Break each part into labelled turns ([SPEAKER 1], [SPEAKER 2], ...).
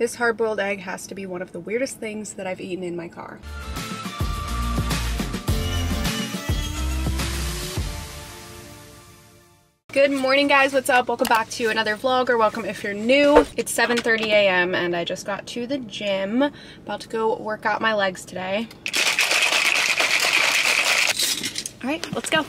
[SPEAKER 1] This hard-boiled egg has to be one of the weirdest things that I've eaten in my car. Good morning guys, what's up? Welcome back to another vlog or welcome if you're new. It's 7.30 a.m. and I just got to the gym. About to go work out my legs today. All right, let's go.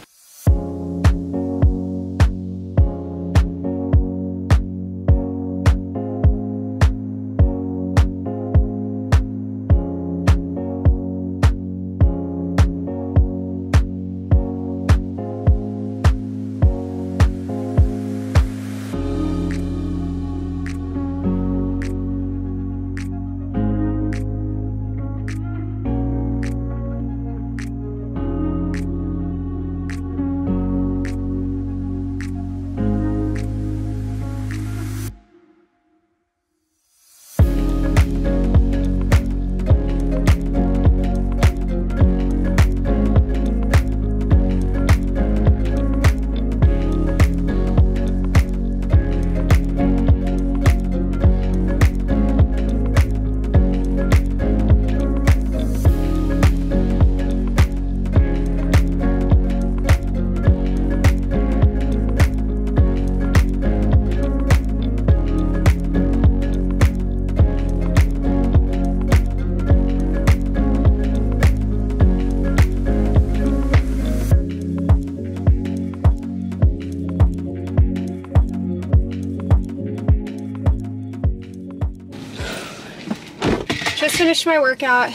[SPEAKER 1] Finished my workout.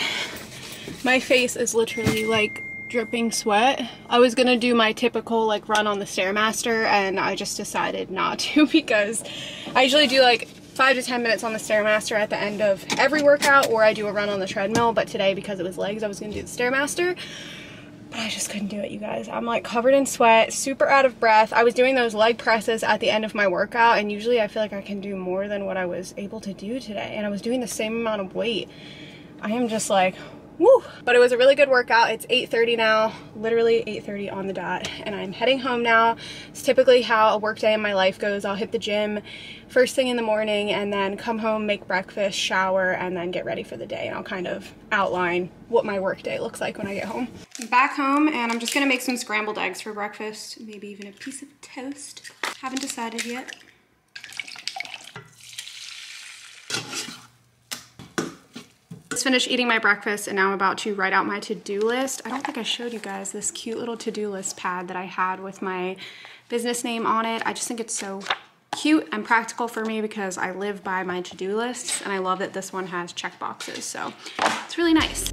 [SPEAKER 1] My face is literally like dripping sweat. I was gonna do my typical like run on the Stairmaster and I just decided not to because I usually do like five to 10 minutes on the Stairmaster at the end of every workout or I do a run on the treadmill but today because it was legs I was gonna do the Stairmaster but I just couldn't do it, you guys. I'm like covered in sweat, super out of breath. I was doing those leg presses at the end of my workout, and usually I feel like I can do more than what I was able to do today. And I was doing the same amount of weight. I am just like, Woo! But it was a really good workout. It's 8.30 now, literally 8.30 on the dot, and I'm heading home now. It's typically how a work day in my life goes. I'll hit the gym first thing in the morning and then come home, make breakfast, shower, and then get ready for the day. And I'll kind of outline what my work day looks like when I get home. I'm back home, and I'm just gonna make some scrambled eggs for breakfast, maybe even a piece of toast. Haven't decided yet. Just finished eating my breakfast and now I'm about to write out my to-do list. I don't think I showed you guys this cute little to-do list pad that I had with my business name on it. I just think it's so cute and practical for me because I live by my to-do lists and I love that this one has check boxes. So it's really nice.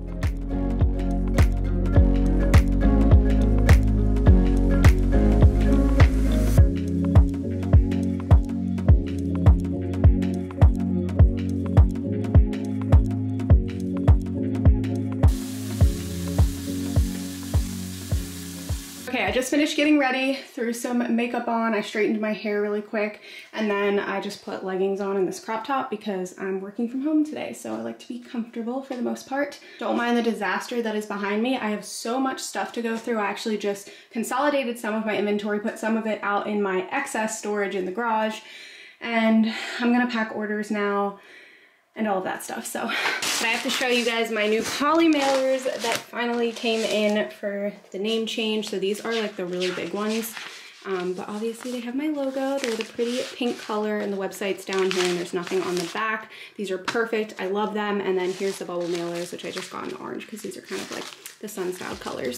[SPEAKER 1] Just finished getting ready, threw some makeup on, I straightened my hair really quick, and then I just put leggings on and this crop top because I'm working from home today, so I like to be comfortable for the most part. Don't mind the disaster that is behind me. I have so much stuff to go through. I actually just consolidated some of my inventory, put some of it out in my excess storage in the garage, and I'm gonna pack orders now and all of that stuff. So but I have to show you guys my new poly mailers that finally came in for the name change. So these are like the really big ones. Um, but obviously they have my logo. They're the pretty pink color and the website's down here and there's nothing on the back. These are perfect. I love them. And then here's the bubble mailers, which I just got in orange because these are kind of like the sun style colors.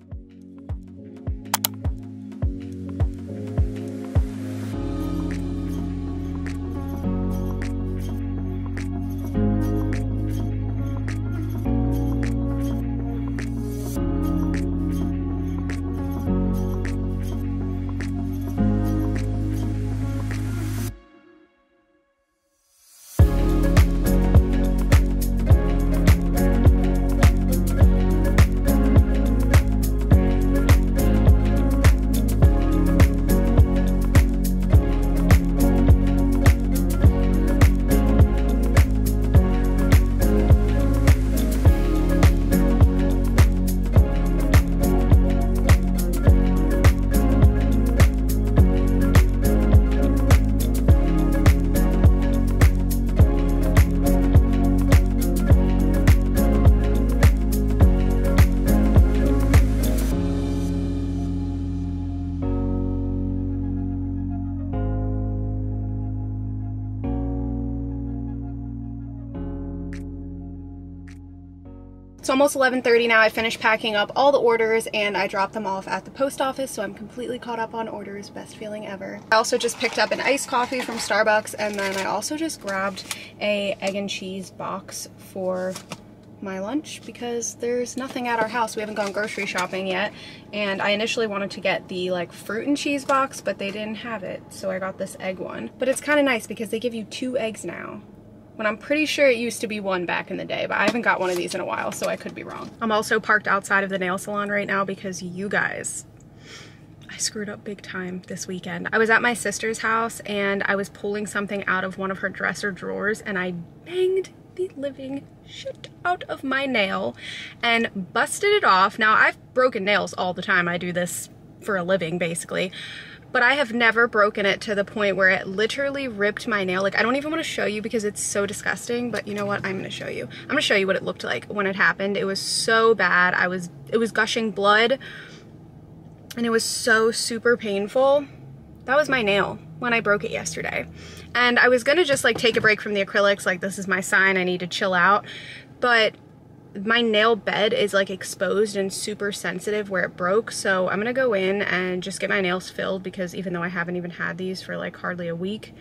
[SPEAKER 1] It's almost 11.30 now. I finished packing up all the orders and I dropped them off at the post office, so I'm completely caught up on orders. Best feeling ever. I also just picked up an iced coffee from Starbucks and then I also just grabbed a egg and cheese box for my lunch because there's nothing at our house. We haven't gone grocery shopping yet. And I initially wanted to get the like fruit and cheese box, but they didn't have it. So I got this egg one. But it's kind of nice because they give you two eggs now. When I'm pretty sure it used to be one back in the day, but I haven't got one of these in a while, so I could be wrong. I'm also parked outside of the nail salon right now because you guys I screwed up big time this weekend. I was at my sister's house and I was pulling something out of one of her dresser drawers and I banged the living shit out of my nail and busted it off. Now, I've broken nails all the time. I do this for a living, basically. But I have never broken it to the point where it literally ripped my nail. Like, I don't even want to show you because it's so disgusting. But you know what? I'm going to show you. I'm going to show you what it looked like when it happened. It was so bad. I was, it was gushing blood. And it was so super painful. That was my nail when I broke it yesterday. And I was gonna just like take a break from the acrylics, like this is my sign, I need to chill out. But my nail bed is like exposed and super sensitive where it broke. So I'm gonna go in and just get my nails filled because even though I haven't even had these for like hardly a week,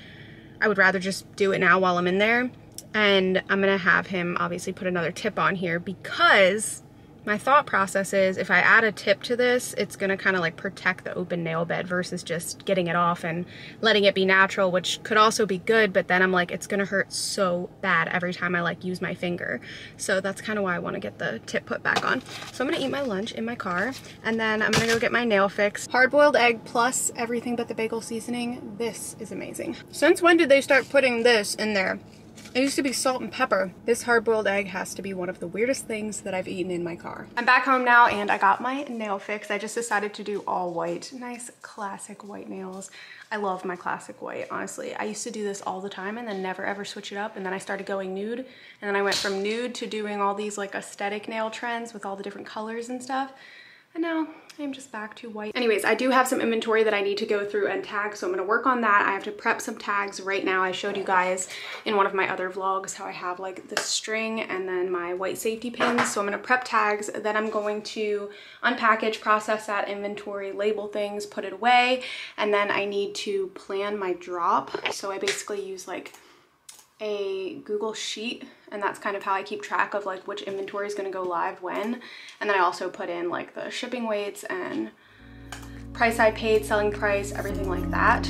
[SPEAKER 1] I would rather just do it now while I'm in there. And I'm gonna have him obviously put another tip on here because my thought process is if I add a tip to this, it's gonna kind of like protect the open nail bed versus just getting it off and letting it be natural, which could also be good, but then I'm like, it's gonna hurt so bad every time I like use my finger. So that's kind of why I wanna get the tip put back on. So I'm gonna eat my lunch in my car and then I'm gonna go get my nail fix. Hard-boiled egg plus everything but the bagel seasoning. This is amazing. Since when did they start putting this in there? It used to be salt and pepper. This hard-boiled egg has to be one of the weirdest things that I've eaten in my car. I'm back home now and I got my nail fix. I just decided to do all white. Nice classic white nails. I love my classic white, honestly. I used to do this all the time and then never ever switch it up. And then I started going nude. And then I went from nude to doing all these like aesthetic nail trends with all the different colors and stuff. And now I'm just back to white. Anyways, I do have some inventory that I need to go through and tag, so I'm gonna work on that. I have to prep some tags right now. I showed you guys in one of my other vlogs how I have like the string and then my white safety pins. So I'm gonna prep tags, then I'm going to unpackage, process that inventory, label things, put it away, and then I need to plan my drop. So I basically use like a Google Sheet and that's kind of how I keep track of like which inventory is going to go live when. And then I also put in like the shipping weights and price I paid, selling price, everything like that.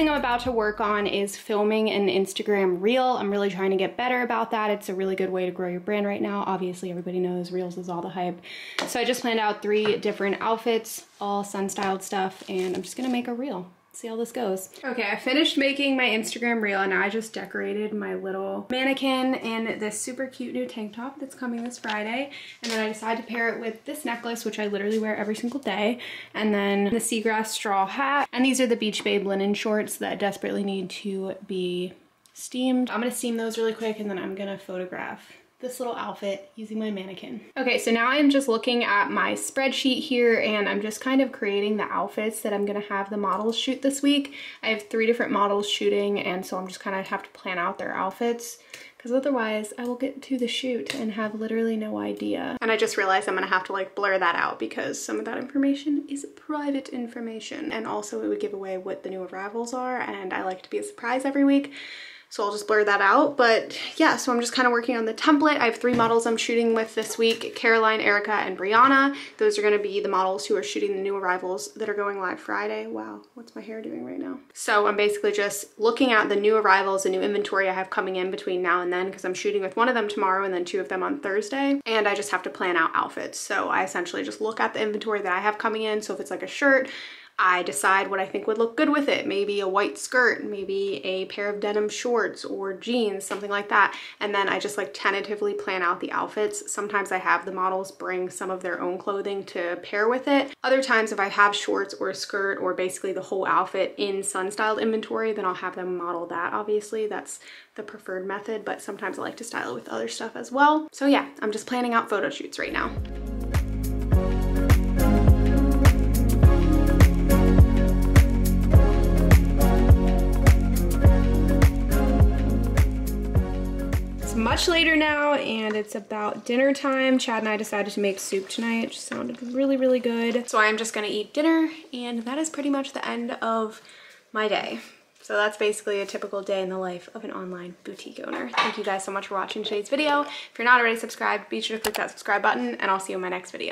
[SPEAKER 1] Thing I'm about to work on is filming an Instagram reel. I'm really trying to get better about that. It's a really good way to grow your brand right now. Obviously, everybody knows reels is all the hype. So I just planned out three different outfits, all sun-styled stuff, and I'm just gonna make a reel see how this goes. Okay, I finished making my Instagram reel and I just decorated my little mannequin in this super cute new tank top that's coming this Friday. And then I decided to pair it with this necklace, which I literally wear every single day. And then the seagrass straw hat. And these are the Beach Babe linen shorts that desperately need to be steamed. I'm gonna steam those really quick and then I'm gonna photograph this little outfit using my mannequin. Okay, so now I'm just looking at my spreadsheet here and I'm just kind of creating the outfits that I'm gonna have the models shoot this week. I have three different models shooting and so I'm just kind of have to plan out their outfits because otherwise I will get to the shoot and have literally no idea. And I just realized I'm gonna have to like blur that out because some of that information is private information and also it would give away what the new arrivals are and I like to be a surprise every week. So I'll just blur that out. But yeah, so I'm just kind of working on the template. I have three models I'm shooting with this week, Caroline, Erica, and Brianna. Those are gonna be the models who are shooting the new arrivals that are going live Friday. Wow, what's my hair doing right now? So I'm basically just looking at the new arrivals, the new inventory I have coming in between now and then because I'm shooting with one of them tomorrow and then two of them on Thursday. And I just have to plan out outfits. So I essentially just look at the inventory that I have coming in. So if it's like a shirt, I decide what I think would look good with it. Maybe a white skirt, maybe a pair of denim shorts or jeans, something like that. And then I just like tentatively plan out the outfits. Sometimes I have the models bring some of their own clothing to pair with it. Other times if I have shorts or a skirt or basically the whole outfit in sun styled inventory, then I'll have them model that obviously. That's the preferred method, but sometimes I like to style it with other stuff as well. So yeah, I'm just planning out photo shoots right now. Much later now and it's about dinner time. Chad and I decided to make soup tonight. It just sounded really, really good. So I'm just gonna eat dinner and that is pretty much the end of my day. So that's basically a typical day in the life of an online boutique owner. Thank you guys so much for watching today's video. If you're not already subscribed, be sure to click that subscribe button and I'll see you in my next video.